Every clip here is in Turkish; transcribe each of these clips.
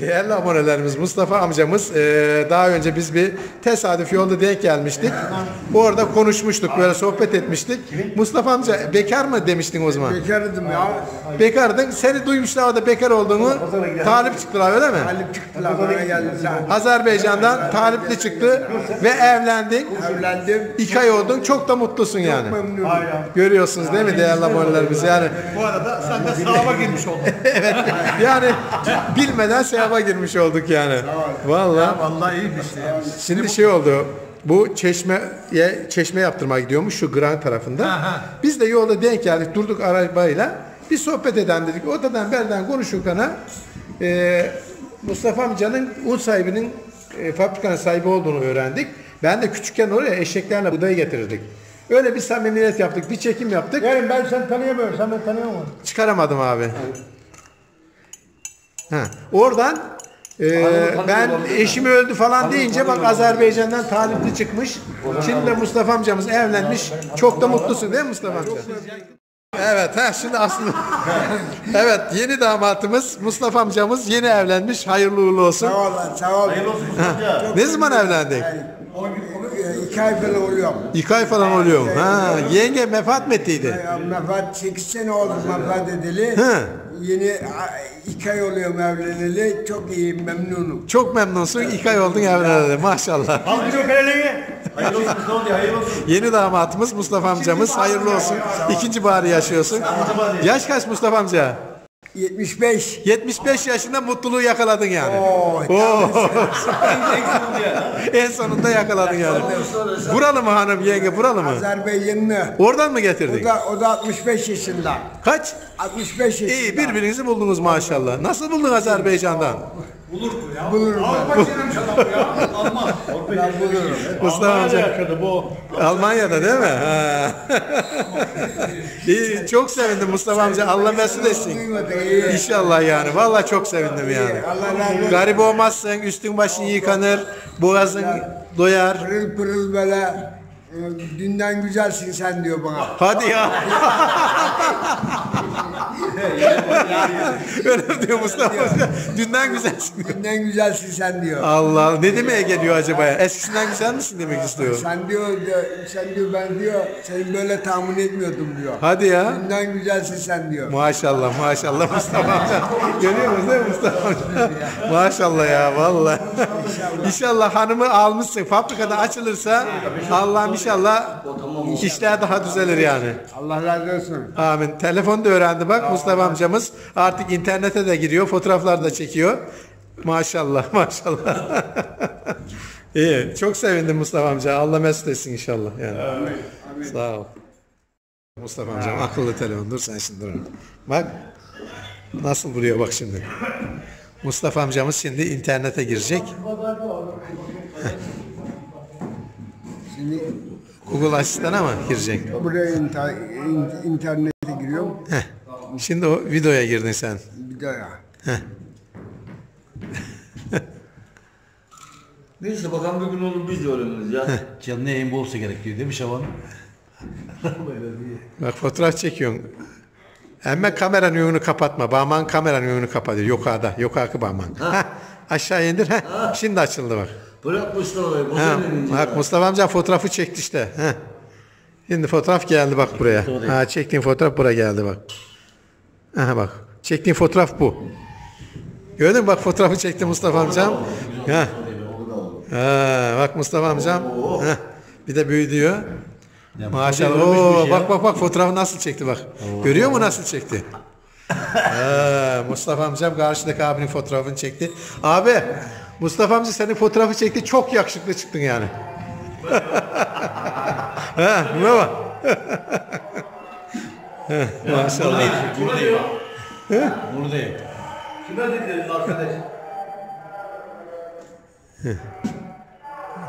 Değerli abonelerimiz Mustafa amcamız eee, daha önce biz bir tesadüf yolda denk gelmiştik. Orada konuşmuştuk böyle sohbet etmiştik. Mustafa amca bekar mı demiştin o zaman? Bekardım ya. Bekardın. Seni duymuşlar orada bekar olduğunu talip çıktılar öyle mi? Talip çıktılar bana geldiler. Azerbaycan'dan talipli çıktı ve evlendin. Evlendim. İki ay oldun. Çok da mutlusun yani. Memnunum. Görüyorsunuz değil mi değerli abonelerimiz yani. Bu arada sen de sınava girmiş oldun. evet yani bilmeden sevaba girmiş olduk yani. Vallahi. Vallahi iyiymiş ya. Şimdi şey oldu. Bu çeşmeye çeşme yaptırmaya gidiyormuş şu Gran tarafında. Biz de yolda denk geldik durduk arabayla. Bir sohbet eden dedik. Odadan berden konuşurken e, Mustafa amcanın un sahibinin e, fabrikanın sahibi olduğunu öğrendik. Ben de küçükken oraya eşeklerle budayı getirirdik. Öyle bir samimiyet yaptık, bir çekim yaptık. Yani ben seni tanıyamıyorum. Sen beni tanıyor musun? Çıkaramadım abi. Ha, oradan e, ben eşim öldü falan deyince bak Azerbaycan'dan talipli çıkmış. Şimdi de Mustafa amcamız evlenmiş. Çok da mutlusun değil mi Mustafa amca? Evet ha şimdi aslında evet yeni damatımız Mustafa amcamız yeni evlenmiş. Hayırlı uğurlu olsun. Sağ ol lan, sağ ol. Ne zaman evlendik? Ee, İki ay falan oluyor. İki ay falan oluyor. Ha, yenge vefat mı ettiydi? Ya, Mefat 8 sene oldu mefat edeli. Hı. Yeni iki ay oluyor evleneli. Çok iyi, memnunum. Çok memnunsun. İki ay oldun evleneli. Maşallah. Al bir öpeleliği. Hayırlı olsun Mustafa diye hayırlı olsun. Yeni damatımız Mustafa amcamız. Hayırlı olsun. İkinci baharı yaşıyorsun. Yaş kaç Mustafa amca? 75. 75 yaşında mutluluğu yakaladın yani. Oo, Oo. en sonunda yakaladın yani. Buralı mı hanım yenge buralı mı? Azerbaycanlı. Oradan mı O getirdik? da, o da 65 yaşında. Kaç? 65 yaşında. İyi birbirinizi buldunuz maşallah. Nasıl buldun Azerbaycan'dan? Bulurum ben. Alman. Ben bulurum. Mustafa amca. yaşadı bu. Almanya'da değil mi? Ha. İyi, çok sevindim Mustafa amca. Allah mesut etsin. İyi. İnşallah yani. Vallahi çok sevindim yani. Allah razı olsun. Garip olmazsın, üstün başın yıkanır, boğazın doyar. Pırıl pırıl böyle e, dünden güzelsin sen diyor bana. Hadi ya. Öyle diyor Mustafa Hoca. Dünden güzelsin. Dünden güzelsin sen diyor. Allah ne demeye geliyor acaba ya? Eskisinden güzel misin demek istiyor. Sen diyor, diyor, sen diyor ben diyor seni böyle tahmin etmiyordum diyor. Hadi ya. Dünden güzelsin sen diyor. Maşallah maşallah Mustafa amca. Görüyor musun değil mi Mustafa amca? Maşallah ya vallahi. İnşallah hanımı almışsın. Fabrikada açılırsa Allah'ım inşallah işler daha düzelir yani. Allah razı olsun. Amin. Telefonu da öğrendi bak Mustafa amcamız. Artık internete de giriyor. Fotoğraflar da çekiyor. Maşallah maşallah. İyi. Çok sevindim Mustafa amca. Allah mesut etsin inşallah. Yani. Sağ ol. Mustafa amcam akıllı telefon. Dur sen şimdi dur. Bak. Nasıl vuruyor bak şimdi. Mustafa amcamız şimdi internete girecek. Şimdi Google asistana mı girecek? buraya inter- in- internete giriyorum. Heh. Şimdi o videoya girdin sen. Bir daha. Neyse bakalım bir gün olur biz de öğreniriz ya. Canlı yayın olsa gerekiyor değil mi Şaban? Bak fotoğraf çekiyorsun. Hemen kameranın yönünü kapatma. Bağman kameranın yönünü kapatıyor. Yukarıda. Yukarı bağman. Heh, Aşağı indir. Heh. Şimdi açıldı bak. Bırak Mustafa'yı. Ha, bak ya. Mustafa amca fotoğrafı çekti işte. Heh. Şimdi fotoğraf geldi bak buraya. Ha, çektiğin fotoğraf buraya geldi bak. Aha bak. Çektiğin fotoğraf bu. Gördün mü bak fotoğrafı çekti Mustafa amcam. Ha. Ha, bak Mustafa amcam. Ha. Bir de büyüdüyor. Maşallah. Oo, bak bak bak fotoğrafı nasıl çekti bak. Görüyor mu nasıl çekti? Ha, Mustafa amcam karşıdaki abinin fotoğrafını çekti. Abi Mustafa amca senin fotoğrafı çekti. Çok yakışıklı çıktın yani. ha, buna bak. Ha, Maşallah. Buradayım. Buradayım. Kime dediniz arkadaş?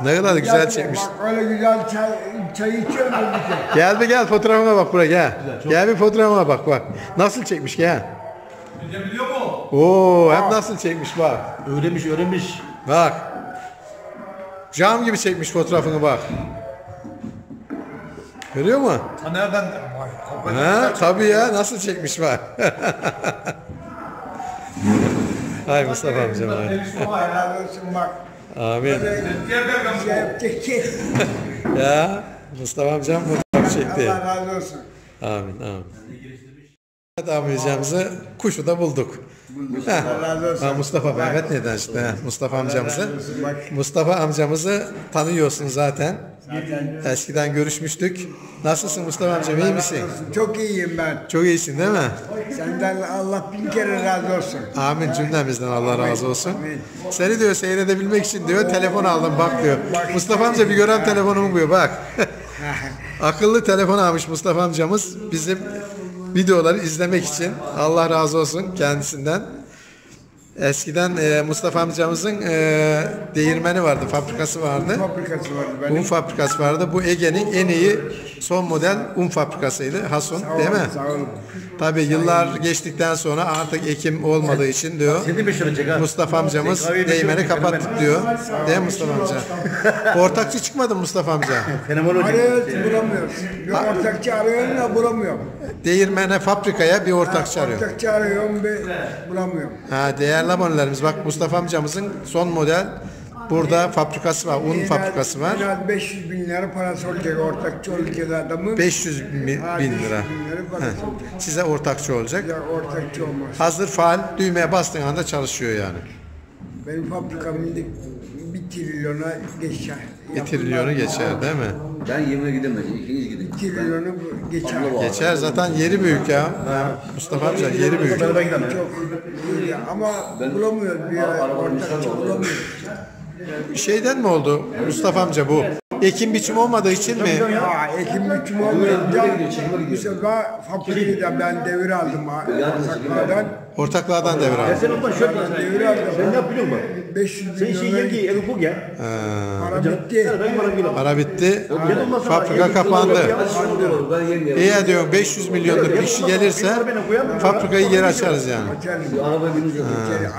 Ne kadar güzel çekmiş. Bak öyle güzel çay, çay içiyorum ben bir şey. Gel bir gel fotoğrafıma bak buraya gel. Gel bir fotoğrafıma bak bak. Nasıl çekmiş gel. Biliyor mu? Oo hem nasıl çekmiş bak. Öğrenmiş öğrenmiş. Bak. Cam gibi çekmiş fotoğrafını bak. Görüyor mu? Ha nereden? Ha tabii ya nasıl çekmiş bak. Hay Mustafa olsun bak. Amin. Ya Mustafa amcam fotoğraf çekti. Allah razı olsun. Amin amin. Amcamızı kuşu da bulduk. Allah razı olsun. Ha, Mustafa Mehmet neden işte Mustafa amcamızı. Mustafa amcamızı tanıyorsun zaten. Eskiden görüşmüştük. Nasılsın Mustafa amcam iyi misin? Çok iyiyim ben. Çok iyisin değil mi? Senden Allah bin kere razı olsun. Amin cümlemizden Allah razı olsun. Seni diyor seyredebilmek için diyor telefon aldım bak diyor. Mustafa amca bir gören telefonumu diyor bak. Akıllı telefon almış Mustafa amcamız bizim videoları izlemek için. Allah razı olsun kendisinden. Eskiden e, Mustafa amcamızın e, değirmeni vardı, fabrikası vardı. Fabrikası vardı benim. Un fabrikası vardı. Bu Ege'nin en iyi son model un fabrikasıydı. Hason değil mi? Sağ olun. Tabii yıllar geçtikten sonra artık ekim olmadığı için diyor. Mustafa amcamız değmeni kapattık diyor. Değil mi Mustafa amca? Ortakçı çıkmadı mı Mustafa amca? Fenomenoloji. Arıyoruz bulamıyoruz. Bir ortakçı arıyorum da bulamıyorum. Değirmene fabrikaya bir ortakçı arıyor. Ortakçı arıyorum bir bulamıyorum. Ha, değerli abonelerimiz bak Mustafa amcamızın son model burada fabrikası var, un fabrikası En var. az 500 bin lira parası olacak ortakçı olacak adamın. 500 bin, Ha, bin 500 lira. bin lira parası olacak. Size ortakçı olacak. Ya ortakçı olmaz. Hazır faal düğmeye bastığın anda çalışıyor yani. Benim fabrikam bir, trilyona geçer. Bir trilyonu geçer değil mi? Ben yemeğe gidemeyeceğim. İkiniz gidin. Bir trilyonu geçer. Geçer zaten yeri büyük ya. Ha, Mustafa amca yeri büyük. Çok iyi ya. ama bulamıyoruz bir ortakçı bulamıyoruz. Şeyden mi oldu Mustafa amca bu? Ekim biçim olmadığı için mi? Ha, ekim biçim olmayınca bu sefer fabrikayı da ben devir aldım ha. Ortaklardan devir aldı. Sen ondan şöyle. Sen ne yapıyorsun bak? 500 Sen şey lira yer ki evi bul ya. para bitti. Ben varım bile. Para bitti. Fabrika evi kapandı. İyi diyorum 500 milyonluk bir kişi gelirse fabrikayı geri açarız yani. Araba bineceğim.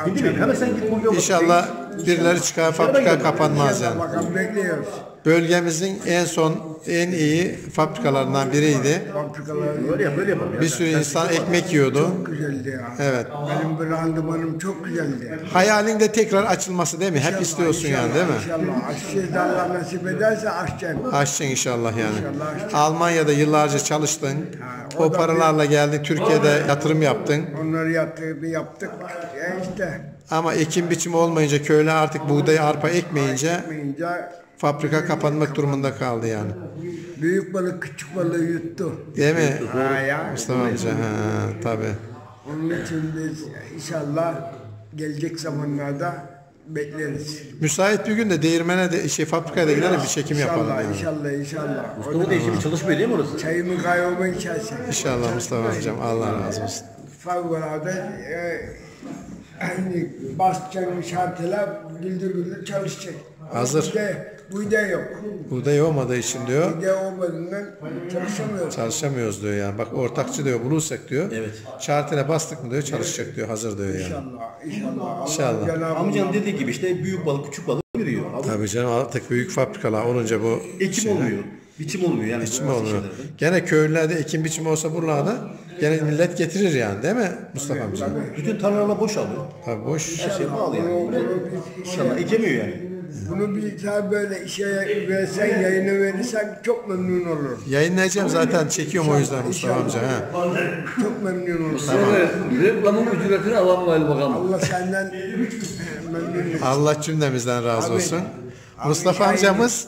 Gidin mi? Hemen sen git bul yolu. İnşallah birileri çıkar fabrika kapanmaz yani. Bakalım bekliyoruz. Bölgemizin en son en iyi fabrikalarından biriydi. Fabrikalar Böyle yap böyle yapalım ya. Bir sürü insan ekmek yiyordu. güzeldi ya. Evet. Benim bir randımanım çok güzeldi. Hayalinde tekrar açılması değil mi? Hep istiyorsun yani değil mi? İnşallah. Aşçı da Allah nasip ederse aşçı. Açacaksın inşallah yani. İnşallah açacaksın. Almanya'da yıllarca çalıştın. O paralarla geldin Türkiye'de yatırım yaptın. Onları yatırdı yaptık. Ya işte. Ama ekim biçimi olmayınca köylü artık buğday arpa ekmeyince Yapmayınca fabrika kapanmak durumunda kaldı yani. büyük balık küçük balığı yuttu. Değil mi? Ha ya. Mustafa amca ha tabii. Onun için biz inşallah gelecek zamanlarda bekleriz. Müsait bir gün de değirmene de şey fabrikaya da gidelim bir çekim yapalım İnşallah, yani. inşallah, inşallah. Mustafa değişimi çalışmıyor değil mi orası? Çayımı kahvemi içersin. İnşallah Mustafa amcam Allah razı olsun. Fevkalade e, hani basacaksın şartıyla güldür güldür çalışacak. Hazır. Bu da, bu da yok. Buğday olmadığı için diyor Bu da olmadığından çalışamıyoruz. çalışamıyoruz diyor yani. Bak ortakçı diyor bulursak diyor. Evet. Şartıyla bastık mı diyor çalışacak diyor hazır diyor yani. İnşallah, inşallah. Allah İnşallah. Amcanın dediği gibi işte büyük balık küçük balık. Abi, Tabii canım artık büyük fabrikalar olunca bu Ekim şeyler- olmuyor. Biçim olmuyor yani. Biçim olmuyor. Gene köylerde ekim biçimi olsa buralarda gene millet getirir yani değil mi Mustafa amca? Bütün tarlalar boşalıyor. Tabii boş. Her şey pahalı yani. İnşallah ekemiyor yani. Bunu bir tane böyle işe versen, yayına verirsen çok memnun olurum. Yayınlayacağım zaten çekiyorum o yüzden Mustafa amca. Ha. Çok memnun olurum. Reklamın ücretini alamayız bakalım. Allah senden memnun etsin. Allah cümlemizden razı olsun. Amin. Mustafa Şahin. amcamız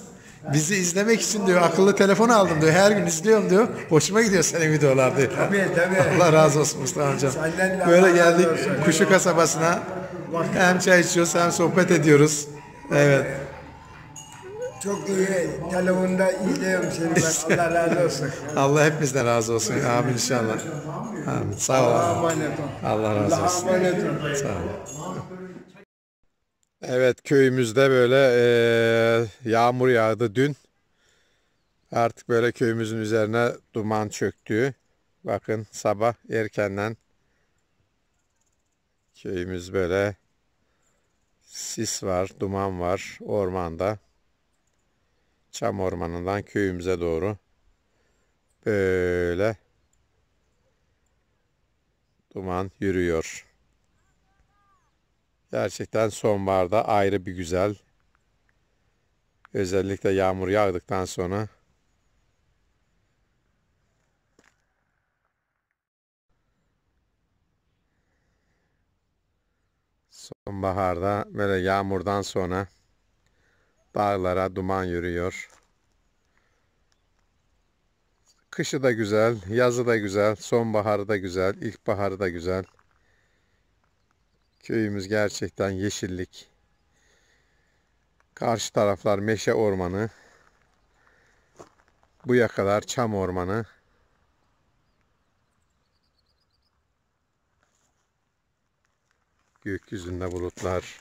bizi izlemek için diyor akıllı telefon aldım diyor. Her gün izliyorum diyor. Hoşuma gidiyor senin videolar diyor. Tabii, tabii. Allah razı olsun Mustafa amcam. Böyle geldik olsun. Kuşu kasabasına. Hem çay içiyoruz hem sohbet ediyoruz. Evet. Çok iyi. Telefonda izliyorum seni ben. Allah razı olsun. Allah hepimizden razı olsun. Amin inşallah. Amin. Sağ ol. Allah'a emanet ol. Allah razı Allah'a olsun. emanet ol. Sağ ol. Evet köyümüzde böyle eee, yağmur yağdı dün. Artık böyle köyümüzün üzerine duman çöktü. Bakın sabah erkenden köyümüz böyle sis var, duman var ormanda. Çam ormanından köyümüze doğru böyle duman yürüyor. Gerçekten sonbaharda ayrı bir güzel. Özellikle yağmur yağdıktan sonra. Sonbaharda böyle yağmurdan sonra dağlara duman yürüyor. Kışı da güzel, yazı da güzel, sonbaharı da güzel, ilkbaharı da güzel. Köyümüz gerçekten yeşillik. Karşı taraflar meşe ormanı. Bu yakalar çam ormanı. Gökyüzünde bulutlar.